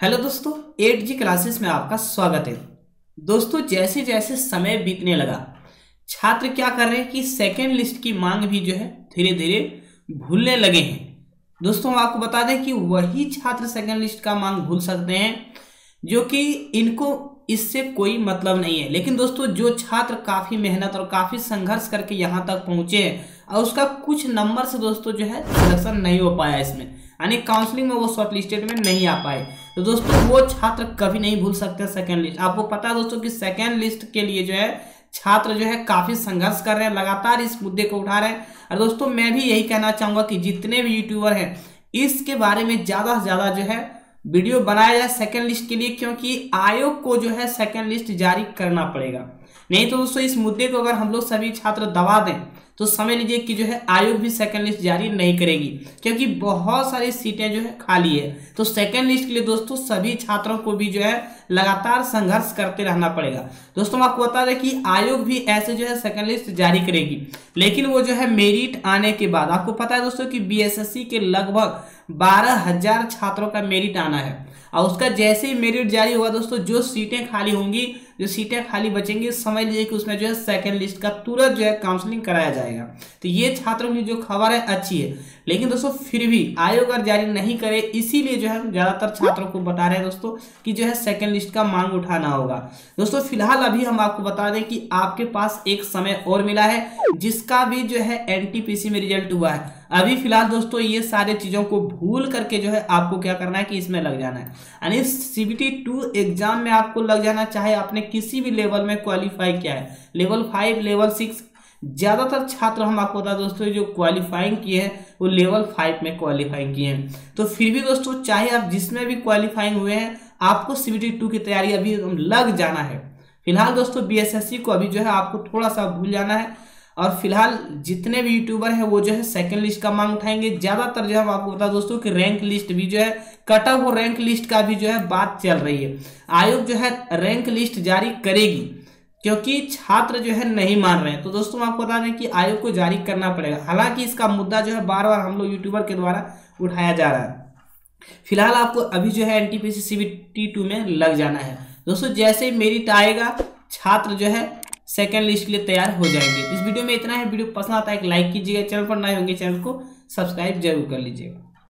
Hello दोस्तों, eight जी classes में आपका स्वागत है। दोस्तों, जैसे जैसे समय बीतने लगा, छात्र क्या कर रहे हैं कि सेकेंड लिस्ट की मांग भी जो है धीरे धीरे भूलने लगे हैं। दोस्तों, हम आपको बता दें कि वही छात्र सेकेंड लिस्ट का मांग भूल सकते हैं, जो कि इनको इससे कोई मतलब नहीं है। लेकिन दोस्तों, जो छात्र काफ़ी मेहनत और काफ़ी संघर्ष करके यहाँ तक पहुँचे हैं, और उसका कुछ नंबर से दोस्तों जो है सिलेक्शन नहीं हो पाया इसमें। यानी काउंसलिंग में वो शॉर्ट लिस्टेड में नहीं आ पाए। तो दोस्तों, वो छात्र कभी नहीं भूल सकते सेकेंड लिस्ट आपको पता है दोस्तों कि सेकेंड लिस्ट के लिए जो है छात्र जो है काफ़ी संघर्ष कर रहे हैं, लगातार इस मुद्दे को उठा रहे हैं। और दोस्तों, मैं भी यही कहना चाहूँगा कि जितने भी यूट्यूबर हैं, इसके बारे में ज़्यादा से ज़्यादा जो है वीडियो बनाया जाए सेकेंड लिस्ट के लिए, क्योंकि आयोग को जो है सेकेंड लिस्ट जारी करना पड़ेगा। नहीं तो दोस्तों, इस मुद्दे को अगर हम लोग सभी छात्र दबा दें तो समझ लीजिए कि जो है आयोग भी सेकंड लिस्ट जारी नहीं करेगी, क्योंकि बहुत सारी सीटें जो है खाली है। तो सेकंड लिस्ट के लिए दोस्तों, सभी छात्रों को भी जो है लगातार संघर्ष करते रहना पड़ेगा। दोस्तों आपको बता दें कि आयोग भी ऐसे जो है सेकंड लिस्ट जारी करेगी, लेकिन वो जो है मेरिट आने के बाद। आपको पता है दोस्तों कि बी के लगभग बारह हज़ार छात्रों का मेरिट आना है। और उसका जैसे ही मेरिट जारी होगा दोस्तों, जो सीटें खाली होंगी, जो सीटें खाली बचेंगी, समझ लीजिए कि उसमें जो है सेकेंड लिस्ट का तुरंत जो है काउंसलिंग कराया जाएगा। तो ये छात्रों की जो खबर है, अच्छी है। लेकिन दोस्तों, फिर भी आयोग अगर जारी नहीं करे, इसीलिए जो है ज़्यादातर छात्रों को बता रहे हैं दोस्तों, कि जो है सेकेंड लिस्ट का मांग उठाना होगा। दोस्तों, फ़िलहाल अभी हम आपको बता दें कि आपके पास एक समय और मिला है, जिसका भी जो है एनटीपीसी में रिज़ल्ट हुआ है। अभी फ़िलहाल दोस्तों ये सारे चीज़ों को भूल करके जो है आपको क्या करना है कि इसमें लग जाना है। यानी सीबीटी टू एग्ज़ाम में आपको लग जाना चाहे आपने किसी भी लेवल में क्वालिफाई किया है। लेवल फाइव लेवल सिक्स ज़्यादातर छात्र हम आपको बता दोस्तों, जो क्वालिफाइंग किए हैं, वो लेवल फाइव में क्वालिफाइंग किए हैं। तो फिर भी दोस्तों, चाहे आप जिसमें भी क्वालिफाइंग हुए हैं, आपको सीबीटी टू की तैयारी अभी लग जाना है। फ़िलहाल दोस्तों बीएसएससी को अभी जो है आपको थोड़ा सा भूल जाना है। और फ़िलहाल जितने भी यूट्यूबर हैं, वो जो है सेकंड लिस्ट का मांग उठाएँगे। ज़्यादातर जो है, हम आपको बता दोस्तों कि रैंक लिस्ट भी जो है कट ऑफ़ रैंक लिस्ट का भी जो है बात चल रही है। आयोग जो है रैंक लिस्ट जारी करेगी, क्योंकि छात्र जो है नहीं मान रहे हैं। तो दोस्तों आपको बता दें कि आयोग को जारी करना पड़ेगा। हालाँकि इसका मुद्दा जो है बार बार हम लोग यूट्यूबर के द्वारा उठाया जा रहा है। फ़िलहाल आपको अभी जो है एनटीपीसी टी टू में लग जाना है। दोस्तों, जैसे ही मेरिट आएगा, छात्र जो है सेकेंड लिस्ट के लिए तैयार हो जाएँगे। इस वीडियो में इतना है। वीडियो पसंद आता है लाइक कीजिएगा। चैनल पर नए होंगे, चैनल को सब्सक्राइब ज़रूर कर लीजिएगा।